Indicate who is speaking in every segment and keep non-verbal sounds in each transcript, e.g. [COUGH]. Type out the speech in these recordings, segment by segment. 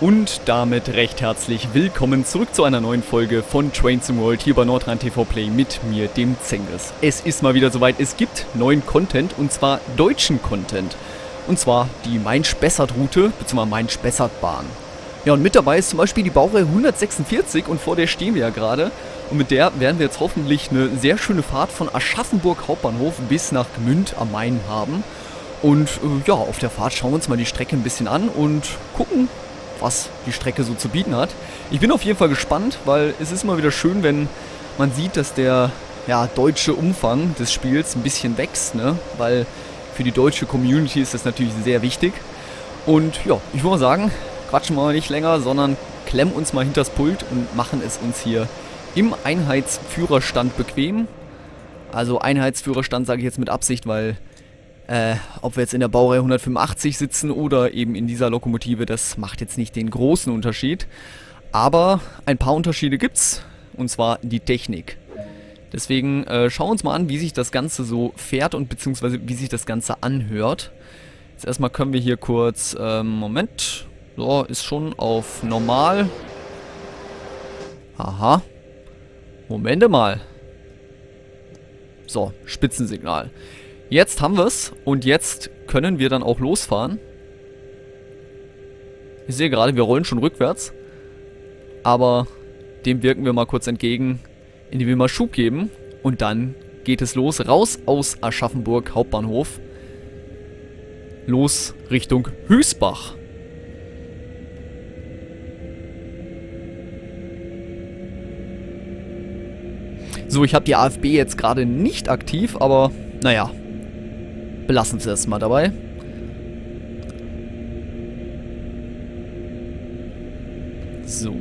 Speaker 1: Und damit recht herzlich willkommen zurück zu einer neuen Folge von Trains in World hier bei Nordrhein TV Play mit mir, dem Zengis. Es ist mal wieder soweit, es gibt neuen Content und zwar deutschen Content. Und zwar die Main-Spessart-Route bzw. Main-Spessart-Bahn. Ja, und mit dabei ist zum Beispiel die Baureihe 146 und vor der stehen wir ja gerade. Und mit der werden wir jetzt hoffentlich eine sehr schöne Fahrt von Aschaffenburg Hauptbahnhof bis nach Gmünd am Main haben. Und äh, ja, auf der Fahrt schauen wir uns mal die Strecke ein bisschen an und gucken, was die Strecke so zu bieten hat. Ich bin auf jeden Fall gespannt, weil es ist immer wieder schön, wenn man sieht, dass der ja, deutsche Umfang des Spiels ein bisschen wächst, ne? weil für die deutsche Community ist das natürlich sehr wichtig. Und ja, ich würde mal sagen, quatschen wir nicht länger, sondern klemmen uns mal hinters Pult und machen es uns hier im Einheitsführerstand bequem. Also Einheitsführerstand sage ich jetzt mit Absicht, weil äh, ob wir jetzt in der Baureihe 185 sitzen oder eben in dieser Lokomotive, das macht jetzt nicht den großen Unterschied. Aber ein paar Unterschiede gibt's, und zwar die Technik. Deswegen äh, schauen wir uns mal an, wie sich das Ganze so fährt und beziehungsweise wie sich das Ganze anhört. Jetzt erstmal können wir hier kurz, ähm, Moment, so, ist schon auf normal. Aha. Momente mal. So, Spitzensignal. Jetzt haben wir es und jetzt können wir dann auch losfahren. Ich sehe gerade, wir rollen schon rückwärts. Aber dem wirken wir mal kurz entgegen, indem wir mal Schub geben. Und dann geht es los, raus aus Aschaffenburg Hauptbahnhof. Los Richtung Hüßbach. So, ich habe die AFB jetzt gerade nicht aktiv, aber naja, belassen es mal dabei. So.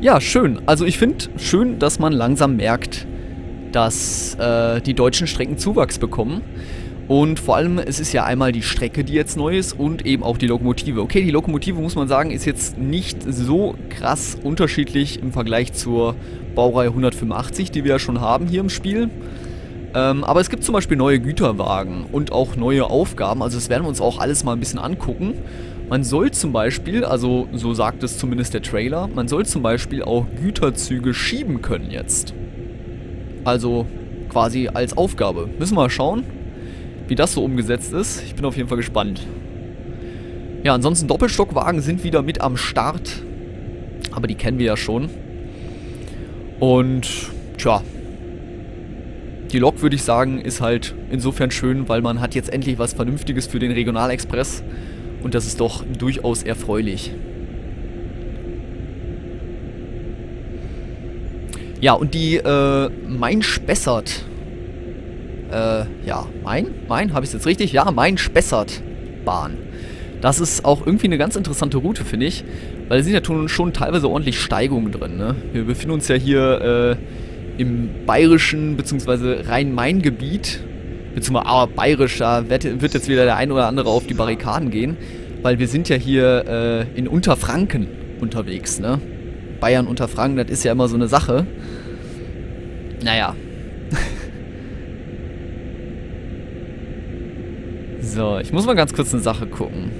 Speaker 1: Ja, schön. Also ich finde schön, dass man langsam merkt, dass äh, die deutschen Strecken Zuwachs bekommen. Und vor allem, es ist ja einmal die Strecke, die jetzt neu ist und eben auch die Lokomotive. Okay, die Lokomotive, muss man sagen, ist jetzt nicht so krass unterschiedlich im Vergleich zur Baureihe 185, die wir ja schon haben hier im Spiel. Ähm, aber es gibt zum Beispiel neue Güterwagen und auch neue Aufgaben. Also das werden wir uns auch alles mal ein bisschen angucken. Man soll zum Beispiel, also so sagt es zumindest der Trailer, man soll zum Beispiel auch Güterzüge schieben können jetzt. Also quasi als Aufgabe. Müssen wir mal schauen, wie das so umgesetzt ist. Ich bin auf jeden Fall gespannt. Ja, ansonsten Doppelstockwagen sind wieder mit am Start. Aber die kennen wir ja schon. Und, tja. Die Lok, würde ich sagen, ist halt insofern schön, weil man hat jetzt endlich was Vernünftiges für den Regionalexpress. Und das ist doch durchaus erfreulich. Ja, und die äh, Main-Spessart äh, ja, Main? Main? Habe ich es jetzt richtig? Ja, Main-Spessart-Bahn. Das ist auch irgendwie eine ganz interessante Route, finde ich. Weil da sind ja schon teilweise ordentlich Steigungen drin, ne? Wir befinden uns ja hier äh, im bayerischen bzw. Rhein-Main-Gebiet. Beziehungsweise, aber bayerisch, da wird, jetzt wieder der ein oder andere auf die Barrikaden gehen. Weil wir sind ja hier äh, in Unterfranken unterwegs, ne? Bayern Unterfranken, das ist ja immer so eine Sache. Naja, [LAUGHS] So, ich muss mal ganz kurz eine Sache gucken.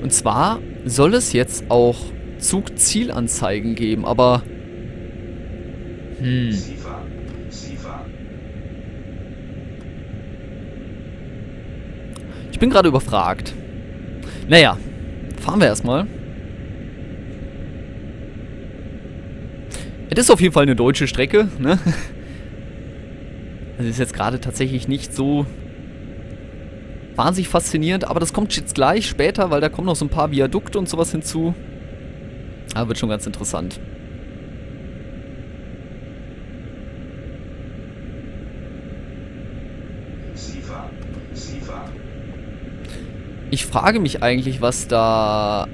Speaker 1: Und zwar soll es jetzt auch Zugzielanzeigen geben, aber... Hm. Ich bin gerade überfragt. Naja, fahren wir erstmal. Es ist auf jeden Fall eine deutsche Strecke, ne? Also ist jetzt gerade tatsächlich nicht so wahnsinnig faszinierend, aber das kommt jetzt gleich später, weil da kommen noch so ein paar Viadukte und sowas hinzu. Aber wird schon ganz interessant. Ich frage mich eigentlich, was da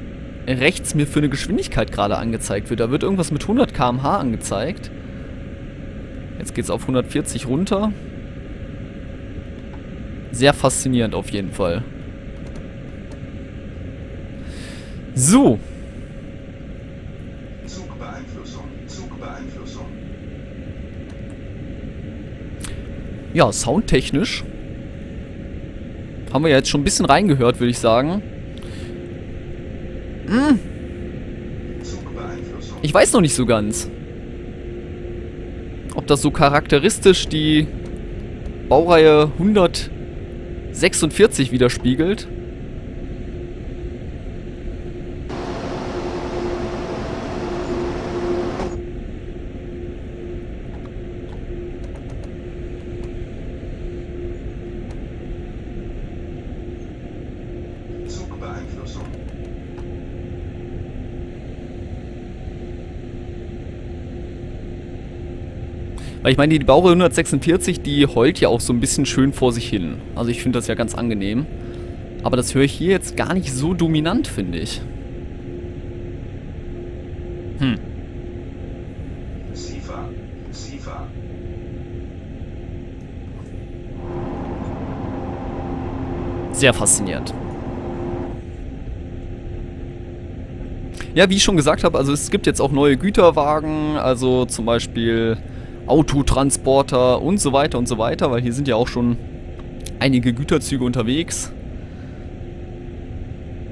Speaker 1: rechts mir für eine Geschwindigkeit gerade angezeigt wird. Da wird irgendwas mit 100 km/h angezeigt. Jetzt geht es auf 140 runter. Sehr faszinierend auf jeden Fall. So. Ja, soundtechnisch haben wir ja jetzt schon ein bisschen reingehört, würde ich sagen. Hm. Ich weiß noch nicht so ganz, ob das so charakteristisch die Baureihe 146 widerspiegelt. Weil ich meine, die Baureihe 146, die heult ja auch so ein bisschen schön vor sich hin. Also ich finde das ja ganz angenehm. Aber das höre ich hier jetzt gar nicht so dominant, finde ich. Hm. Sifa, Sifa. Sehr faszinierend. Ja, wie ich schon gesagt habe, also es gibt jetzt auch neue Güterwagen, also zum Beispiel Autotransporter und so weiter und so weiter, weil hier sind ja auch schon einige Güterzüge unterwegs.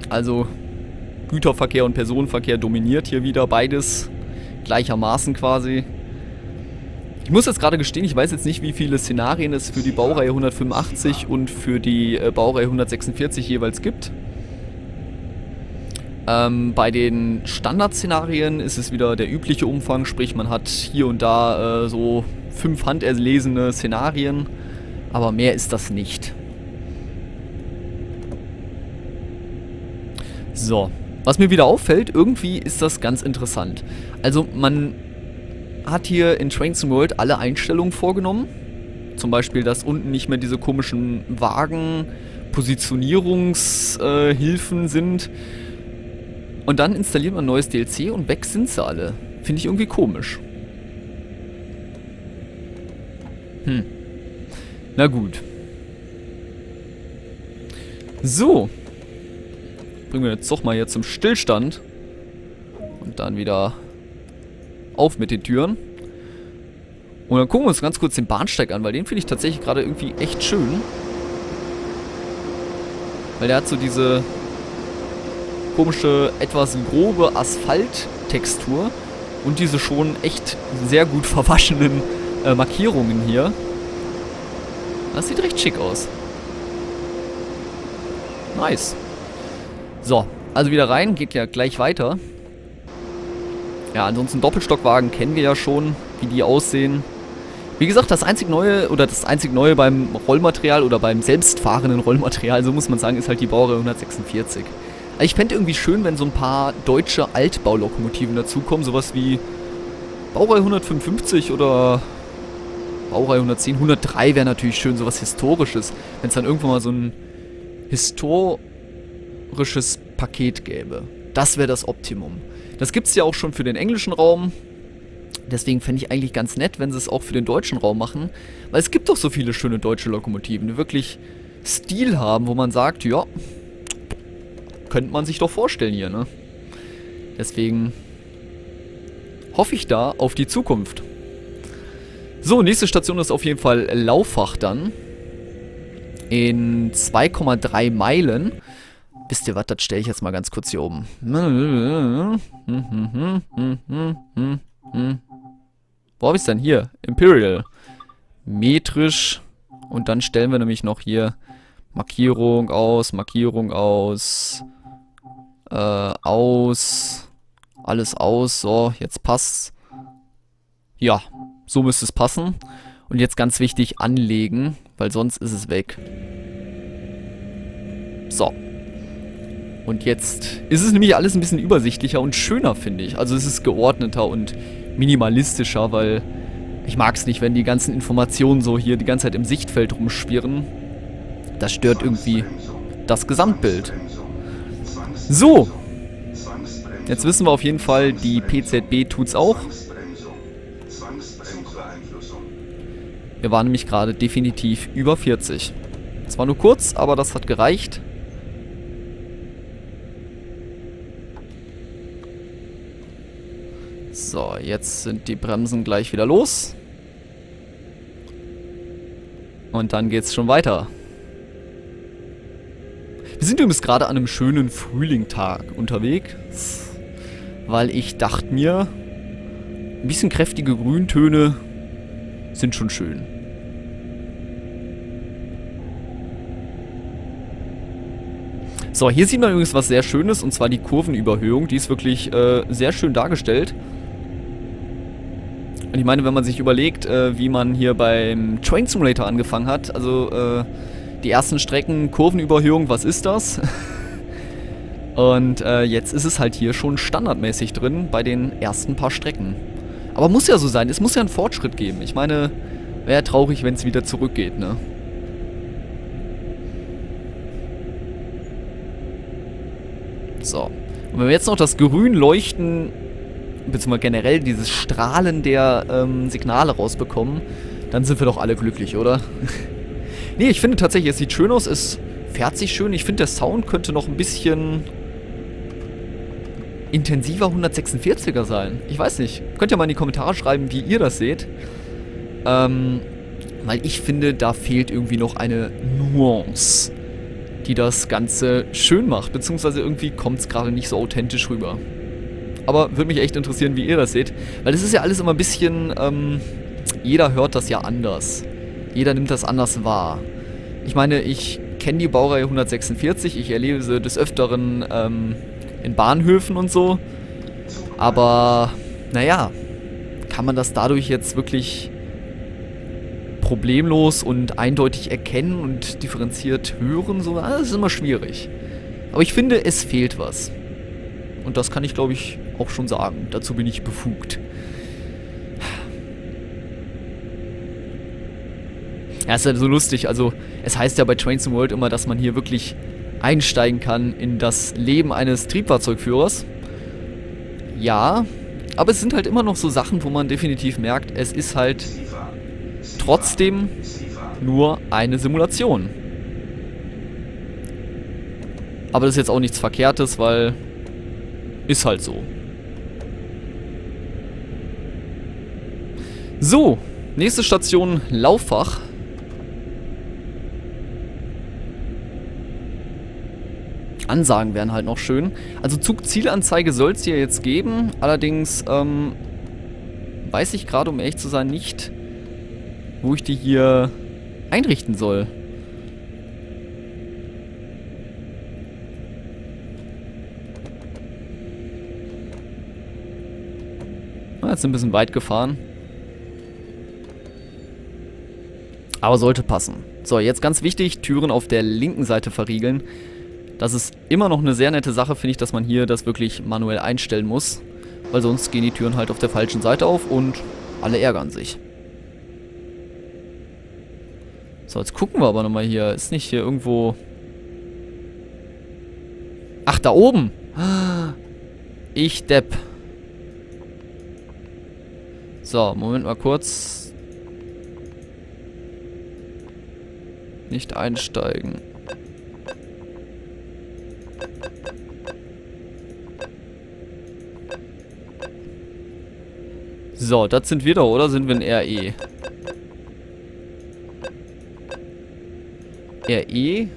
Speaker 1: Also Güterverkehr und Personenverkehr dominiert hier wieder beides gleichermaßen quasi. Ich muss jetzt gerade gestehen, ich weiß jetzt nicht, wie viele Szenarien es für die Baureihe 185 und für die äh, Baureihe 146 jeweils gibt. Ähm, bei den Standardszenarien ist es wieder der übliche Umfang, sprich man hat hier und da äh, so fünf handerlesene Szenarien, aber mehr ist das nicht. So, was mir wieder auffällt, irgendwie ist das ganz interessant. Also man hat hier in Trains World alle Einstellungen vorgenommen. Zum Beispiel, dass unten nicht mehr diese komischen Wagen Positionierungshilfen äh, sind, und dann installiert man ein neues DLC und weg sind sie alle. Finde ich irgendwie komisch. Hm. Na gut. So. Bringen wir jetzt doch mal hier zum Stillstand. Und dann wieder auf mit den Türen. Und dann gucken wir uns ganz kurz den Bahnsteig an, weil den finde ich tatsächlich gerade irgendwie echt schön. Weil der hat so diese komische, etwas grobe Asphalttextur und diese schon echt sehr gut [LAUGHS] verwaschenen äh, Markierungen hier. Das sieht recht schick aus. Nice. So, also wieder rein, geht ja gleich weiter. Ja, ansonsten Doppelstockwagen kennen wir ja schon, wie die aussehen. Wie gesagt, das einzig Neue, oder das einzig Neue beim Rollmaterial oder beim selbstfahrenden Rollmaterial, so muss man sagen, ist halt die Baureihe 146. Ich fände irgendwie schön, wenn so ein paar deutsche Altbaulokomotiven dazukommen. Sowas wie Baureihe 155 oder Baureihe 110. 103 wäre natürlich schön, sowas Historisches. Wenn es dann irgendwann mal so ein historisches Paket gäbe. Das wäre das Optimum. Das gibt es ja auch schon für den englischen Raum. Deswegen fände ich eigentlich ganz nett, wenn sie es auch für den deutschen Raum machen. Weil es gibt doch so viele schöne deutsche Lokomotiven, die wirklich Stil haben, wo man sagt, ja, könnte man sich doch vorstellen hier, ne? Deswegen hoffe ich da auf die Zukunft. So, nächste Station ist auf jeden Fall Laufach dann. In 2,3 Meilen. Wisst ihr was, das stelle ich jetzt mal ganz kurz hier oben. Wo habe ich es denn? Hier, Imperial. Metrisch. Und dann stellen wir nämlich noch hier Markierung aus, Markierung aus. Äh, aus. Alles aus. So, jetzt passt's. Ja, so müsste es passen. Und jetzt ganz wichtig, anlegen, weil sonst ist es weg. So. Und jetzt ist es nämlich alles ein bisschen übersichtlicher und schöner, finde ich. Also es ist geordneter und minimalistischer, weil ich mag es nicht, wenn die ganzen Informationen so hier die ganze Zeit im Sichtfeld rumschwirren. Das stört irgendwie das Gesamtbild. So. Jetzt wissen wir auf jeden Fall, die PZB tut's auch. Wir waren nämlich gerade definitiv über 40. Es war nur kurz, aber das hat gereicht. So, jetzt sind die Bremsen gleich wieder los. Und dann geht's schon weiter. Wir sind übrigens gerade an einem schönen Frühlingtag unterwegs. Weil ich dachte mir, ein bisschen kräftige Grüntöne sind schon schön. So, hier sieht man übrigens was sehr Schönes, und zwar die Kurvenüberhöhung. Die ist wirklich äh, sehr schön dargestellt. Und ich meine, wenn man sich überlegt, äh, wie man hier beim Train Simulator angefangen hat, also äh, die ersten Strecken, Kurvenüberhöhung, was ist das? und äh, jetzt ist es halt hier schon standardmäßig drin bei den ersten paar Strecken. Aber muss ja so sein, es muss ja einen Fortschritt geben. Ich meine, wäre traurig, wenn es wieder zurückgeht, ne? So. Und wenn wir jetzt noch das grün leuchten, beziehungsweise generell dieses Strahlen der ähm, Signale rausbekommen, dann sind wir doch alle glücklich, oder? [LAUGHS] nee, ich finde tatsächlich, es sieht schön aus, es fährt sich schön. Ich finde, der Sound könnte noch ein bisschen intensiver 146er sein. Ich weiß nicht. Könnt ihr mal in die Kommentare schreiben, wie ihr das seht. Ähm, weil ich finde, da fehlt irgendwie noch eine Nuance die das Ganze schön macht, beziehungsweise irgendwie kommt es gerade nicht so authentisch rüber. Aber würde mich echt interessieren, wie ihr das seht, weil das ist ja alles immer ein bisschen, ähm, jeder hört das ja anders. Jeder nimmt das anders wahr. Ich meine, ich kenne die Baureihe 146, ich erlebe sie des Öfteren ähm, in Bahnhöfen und so, aber naja, kann man das dadurch jetzt wirklich problemlos und eindeutig erkennen und differenziert hören, so, ah, das ist immer schwierig. Aber ich finde, es fehlt was. Und das kann ich, glaube ich, auch schon sagen. Dazu bin ich befugt. Ja, ist ja so lustig. Also, es heißt ja bei Trains in World immer, dass man hier wirklich einsteigen kann in das Leben eines Triebfahrzeugführers. Ja, aber es sind halt immer noch so Sachen, wo man definitiv merkt, es ist halt trotzdem nur eine Simulation. Aber das ist jetzt auch nichts Verkehrtes, weil ist halt so. So, nächste Station Lauffach. Ansagen wären halt noch schön. Also Zugzielanzeige soll es hier jetzt geben. Allerdings ähm, weiß ich gerade, um ehrlich zu sein, nicht, wo ich die hier einrichten soll. Ah, jetzt ein bisschen weit gefahren. Aber sollte passen. So, jetzt ganz wichtig, Türen auf der linken Seite verriegeln. Das ist immer noch eine sehr nette Sache, finde ich, dass man hier das wirklich manuell einstellen muss. Weil sonst gehen die Türen halt auf der falschen Seite auf und alle ärgern sich. So, jetzt gucken wir aber nochmal hier. Ist nicht hier irgendwo... Ach, da oben! Ich Depp. So, Moment mal kurz. Nicht einsteigen. So, das sind wir doch, oder? Sind wir ein RE? RE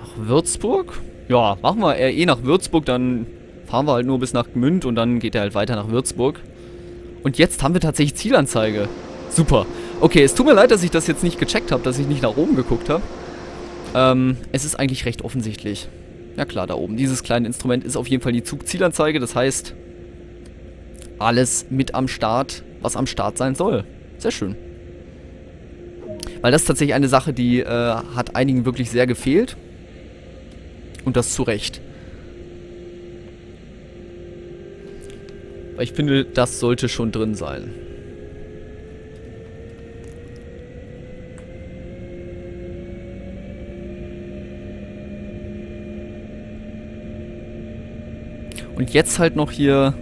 Speaker 1: nach Würzburg? Ja, machen wir RE nach Würzburg, dann fahren wir halt nur bis nach Gmünd und dann geht er halt weiter nach Würzburg. Und jetzt haben wir tatsächlich Zielanzeige. Super. Okay, es tut mir leid, dass ich das jetzt nicht gecheckt habe, dass ich nicht nach oben geguckt habe. Ähm, es ist eigentlich recht offensichtlich. Ja klar, da oben. Dieses kleine Instrument ist auf jeden Fall die Zugzielanzeige. Das heißt, alles mit am Start, was am Start sein soll. Sehr schön. Weil das ist tatsächlich eine Sache, die äh, hat einigen wirklich sehr gefehlt. Und das zu Recht. Weil ich finde, das sollte schon drin sein. Und jetzt halt noch hier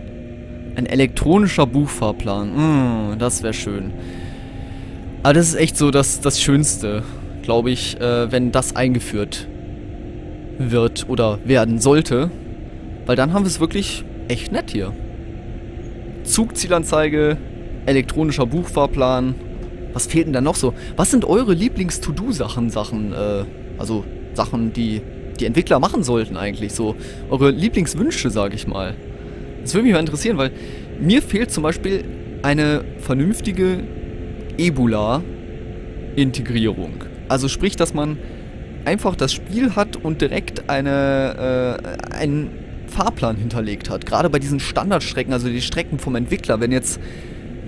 Speaker 1: ein elektronischer Buchfahrplan. Mm, das wäre schön. Aber das ist echt so das, das Schönste, glaube ich, äh, wenn das eingeführt wird oder werden sollte. Weil dann haben wir es wirklich echt nett hier. Zugzielanzeige, elektronischer Buchfahrplan. Was fehlt denn da noch so? Was sind eure Lieblings-To-Do-Sachen, Sachen, äh, also Sachen, die die Entwickler machen sollten eigentlich, so eure Lieblingswünsche, sage ich mal. Das würde mich mal interessieren, weil mir fehlt zum Beispiel eine vernünftige Ebola-Integrierung. Also sprich, dass man einfach das Spiel hat und direkt eine, äh, einen Fahrplan hinterlegt hat. Gerade bei diesen Standardstrecken, also die Strecken vom Entwickler, wenn jetzt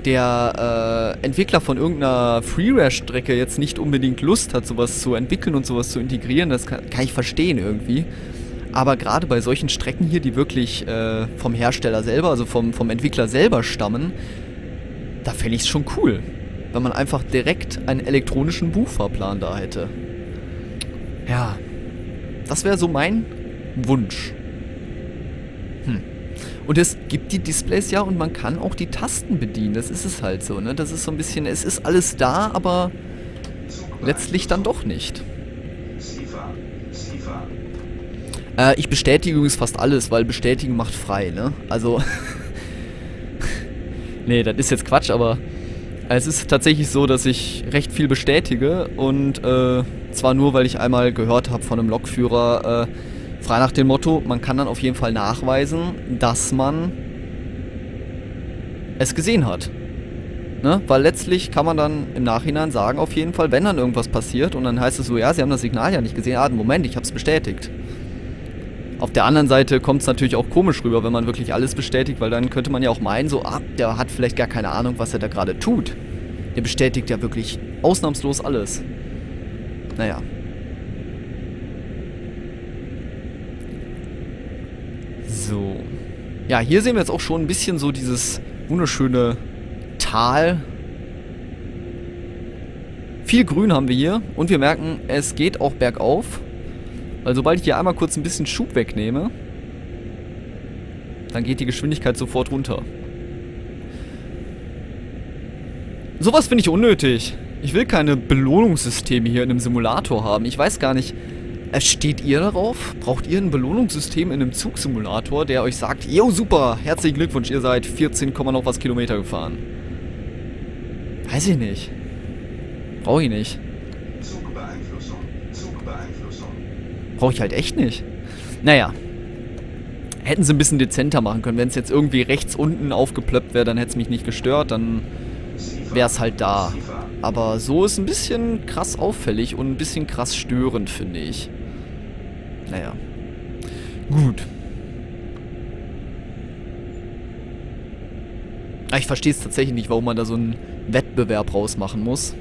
Speaker 1: der äh, Entwickler von irgendeiner Freeware-Strecke jetzt nicht unbedingt Lust hat, sowas zu entwickeln und sowas zu integrieren, das kann, kann ich verstehen irgendwie. Aber gerade bei solchen Strecken hier, die wirklich äh, vom Hersteller selber, also vom, vom Entwickler selber stammen, da fände ich es schon cool, wenn man einfach direkt einen elektronischen Buchfahrplan da hätte. Ja, das wäre so mein Wunsch. Hm. Und es gibt die Displays ja und man kann auch die Tasten bedienen. Das ist es halt so, ne? Das ist so ein bisschen, es ist alles da, aber letztlich dann doch nicht. Äh, ich bestätige übrigens fast alles, weil bestätigen macht frei, ne? Also, [LAUGHS] nee, das ist jetzt Quatsch, aber es ist tatsächlich so, dass ich recht viel bestätige und äh, zwar nur, weil ich einmal gehört habe von einem Lokführer, äh, Frei nach dem Motto, man kann dann auf jeden Fall nachweisen, dass man es gesehen hat. Ne? Weil letztlich kann man dann im Nachhinein sagen, auf jeden Fall, wenn dann irgendwas passiert und dann heißt es so, ja, sie haben das Signal ja nicht gesehen. Ah, Moment, ich habe es bestätigt. Auf der anderen Seite kommt es natürlich auch komisch rüber, wenn man wirklich alles bestätigt, weil dann könnte man ja auch meinen, so, ah, der hat vielleicht gar keine Ahnung, was er da gerade tut. Der bestätigt ja wirklich ausnahmslos alles. Naja, So. Ja, hier sehen wir jetzt auch schon ein bisschen so dieses wunderschöne Tal. Viel Grün haben wir hier und wir merken, es geht auch bergauf. Weil sobald ich hier einmal kurz ein bisschen Schub wegnehme, dann geht die Geschwindigkeit sofort runter. Sowas finde ich unnötig. Ich will keine Belohnungssysteme hier in einem Simulator haben. Ich weiß gar nicht, Steht ihr darauf? Braucht ihr ein Belohnungssystem in einem Zugsimulator, der euch sagt, yo super, herzlichen Glückwunsch, ihr seid 14, noch was Kilometer gefahren? Weiß ich nicht. Brauche ich nicht. Zugbeeinflussung. Zugbeeinflussung. Brauche ich halt echt nicht. Naja. Hätten sie ein bisschen dezenter machen können. Wenn es jetzt irgendwie rechts unten aufgeplöppt wäre, dann hätte es mich nicht gestört. Dann wäre es halt da. Aber so ist ein bisschen krass auffällig und ein bisschen krass störend, finde ich. Naja. Gut. Ah, ich verstehe es tatsächlich nicht, warum man da so einen Wettbewerb rausmachen muss.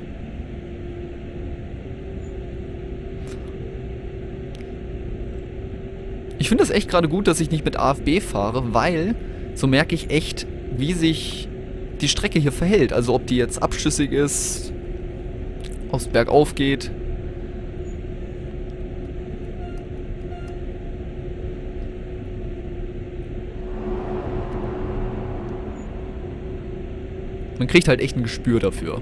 Speaker 1: Ich finde das echt gerade gut, dass ich nicht mit AFB fahre, weil so merke ich echt, wie sich die Strecke hier verhält. Also ob die jetzt abschüssig ist, aufs Bergauf geht, Man kriegt halt echt ein Gespür dafür.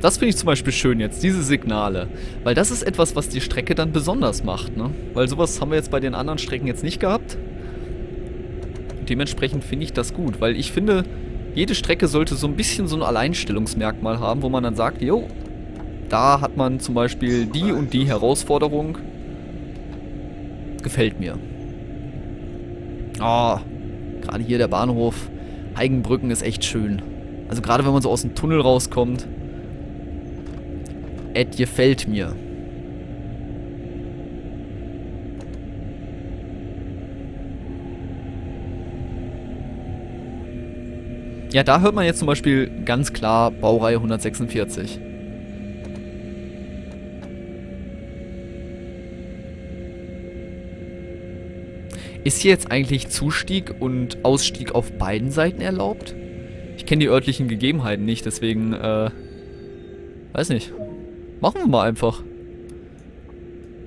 Speaker 1: Das finde ich zum Beispiel schön jetzt, diese Signale. Weil das ist etwas, was die Strecke dann besonders macht, ne? Weil sowas haben wir jetzt bei den anderen Strecken jetzt nicht gehabt. Dementsprechend finde ich das gut, weil ich finde, jede Strecke sollte so ein bisschen so ein Alleinstellungsmerkmal haben, wo man dann sagt, jo, da hat man zum Beispiel die und die Herausforderung. Gefällt mir. Ah, oh, gerade hier der Bahnhof Heigenbrücken ist echt schön. Also gerade wenn man so aus dem Tunnel rauskommt. Ed gefällt mir. Ja, da hört man jetzt zum Beispiel ganz klar Baureihe 146. Ist hier jetzt eigentlich Zustieg und Ausstieg auf beiden Seiten erlaubt? Ich kenne die örtlichen Gegebenheiten nicht, deswegen, äh, weiß nicht. Machen wir mal einfach.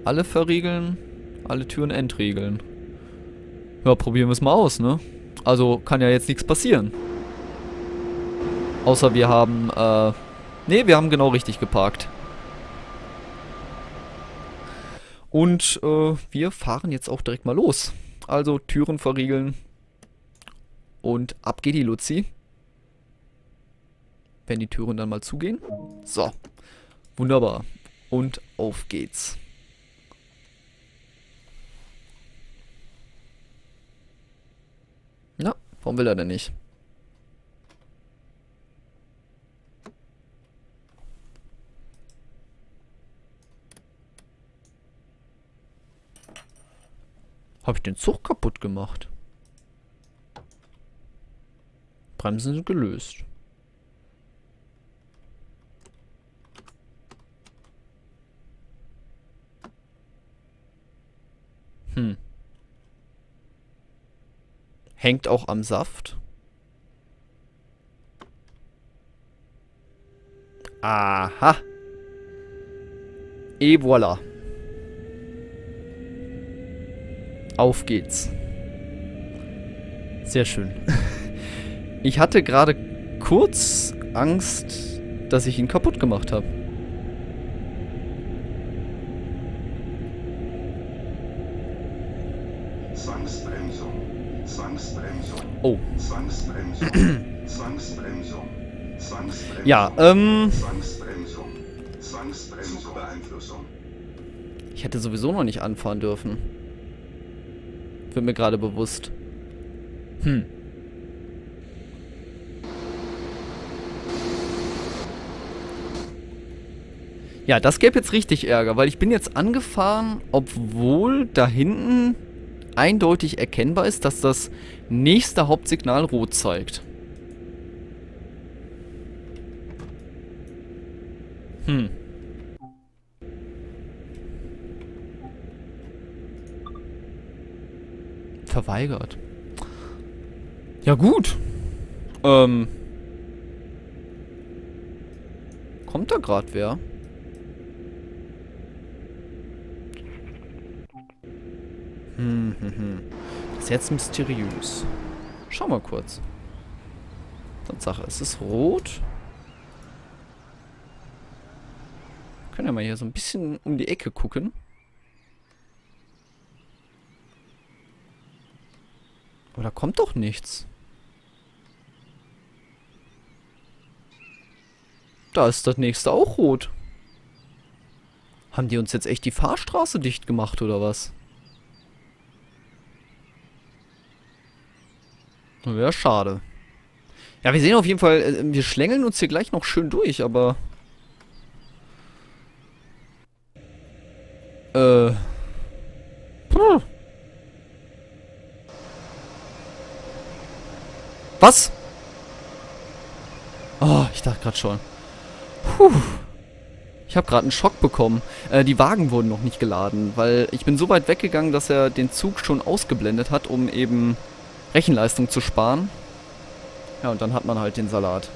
Speaker 1: Alle verriegeln, alle Türen entriegeln. Ja, probieren wir es mal aus, ne? Also kann ja jetzt nichts passieren. Außer wir haben, äh... Ne, wir haben genau richtig geparkt. Und äh, wir fahren jetzt auch direkt mal los. Also Türen verriegeln. Und ab geht die Luzi. Wenn die Türen dann mal zugehen. So. Wunderbar. Und auf geht's. Na, warum will er denn nicht? Habe ich den Zug kaputt gemacht? Bremsen sind gelöst. Hm. Hängt auch am Saft. Aha. Et voilà. Auf geht's. Sehr schön. [LAUGHS] Ich hatte gerade kurz Angst, dass ich ihn kaputt gemacht habe. Oh. Ja, ähm... Ich hätte sowieso noch nicht anfahren dürfen. Wird mir gerade bewusst. Hm. Ja, das gäbe jetzt richtig Ärger, weil ich bin jetzt angefahren, obwohl da hinten eindeutig erkennbar ist, dass das nächste Hauptsignal rot zeigt. Hm. Verweigert. Ja gut. Ähm. Kommt da gerade wer? Hm, hm, hm. Das ist jetzt mysteriös. Schau mal kurz. Tatsache, es ist rot. Können wir mal hier so ein bisschen um die Ecke gucken. Aber da kommt doch nichts. Da ist das nächste auch rot. Haben die uns jetzt echt die Fahrstraße dicht gemacht oder was? Wäre schade. Ja, wir sehen auf jeden Fall, äh, wir schlängeln uns hier gleich noch schön durch, aber... Äh... Puh. Was? Oh, ich dachte gerade schon. Puh. Ich habe gerade einen Schock bekommen. Äh, die Wagen wurden noch nicht geladen, weil ich bin so weit weggegangen, dass er den Zug schon ausgeblendet hat, um eben Rechenleistung zu sparen. Ja, und dann hat man halt den Salat.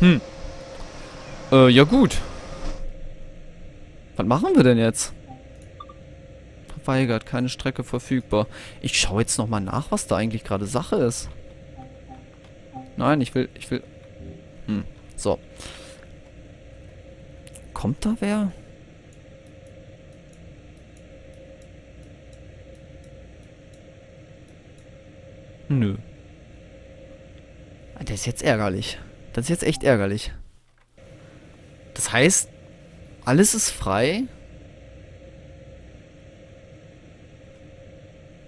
Speaker 1: Hm. Äh, ja gut. Was machen wir denn jetzt? Verweigert, keine Strecke verfügbar. Ich schaue jetzt nochmal nach, was da eigentlich gerade Sache ist. Nein, ich will, ich will... Hm, so. Kommt da wer? Nö. Das ist jetzt ärgerlich. Das ist jetzt echt ärgerlich. Das heißt, alles ist frei.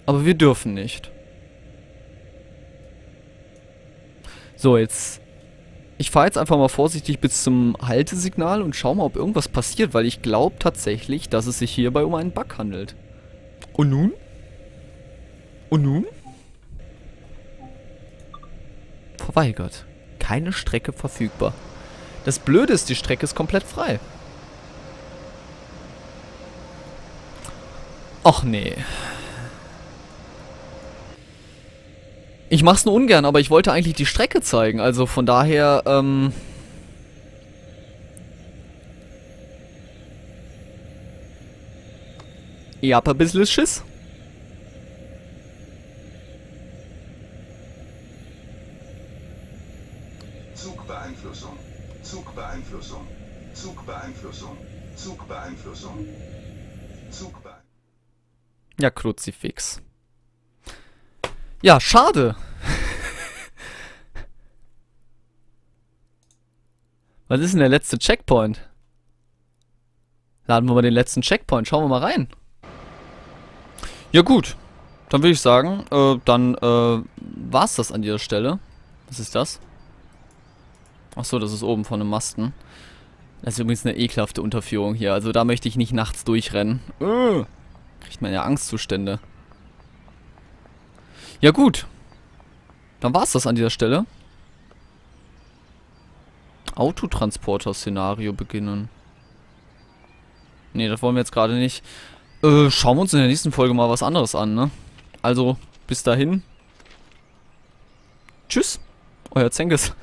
Speaker 1: Aber wir dürfen nicht. So, jetzt... Ich fahre jetzt einfach mal vorsichtig bis zum Haltesignal und schau mal, ob irgendwas passiert, weil ich glaube tatsächlich, dass es sich hierbei um einen Bug handelt. Und nun? Und nun? Verweigert. Keine Strecke verfügbar. Das Blöde ist, die Strecke ist komplett frei. Och nee. Ich mach's nur ungern, aber ich wollte eigentlich die Strecke zeigen. Also von daher, ähm... Ich hab ein bisschen Schiss.
Speaker 2: Zugbeeinflussung. Zugbeeinflussung.
Speaker 1: Ja, Kruzifix. Ja, schade. [LAUGHS] Was ist denn der letzte Checkpoint? Laden wir mal den letzten Checkpoint. Schauen wir mal rein. Ja gut. Dann würde ich sagen, äh, dann äh, war's das an dieser Stelle. Was ist das? Achso, das ist oben von einem Masten. Das ist übrigens eine ekelhafte Unterführung hier. Also da möchte ich nicht nachts durchrennen. Äh, kriegt man ja Angstzustände. Ja gut. Dann war's das an dieser Stelle. Autotransporter-Szenario beginnen. Nee, das wollen wir jetzt gerade nicht. Äh, schauen wir uns in der nächsten Folge mal was anderes an, ne? Also, bis dahin. Tschüss, euer Zengis.